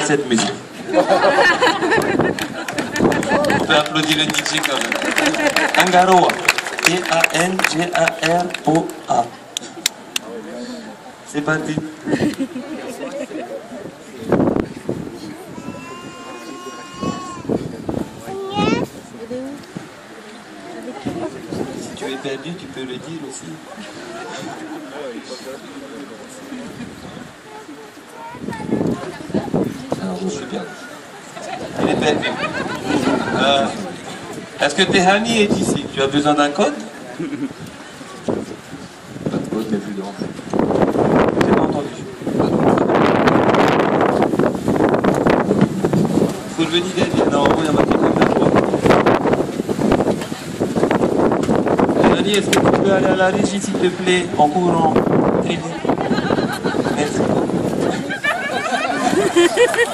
Cette musique. On peut applaudir le DJ quand même. Angaroa. T-A-N-G-A-R-O-A. C'est parti. Si tu es perdu, tu peux le dire aussi. Bien. Il est perdu. Euh, Est-ce que Tehani est ici? Tu as besoin d'un code? Pas de code, mais plus de rentrée. J'ai pas entendu. Faut le venir. Normalement, il y a marqué comme. Tehani, est-ce que tu peux aller à la régie, s'il te plaît, en courant? Merci. Thank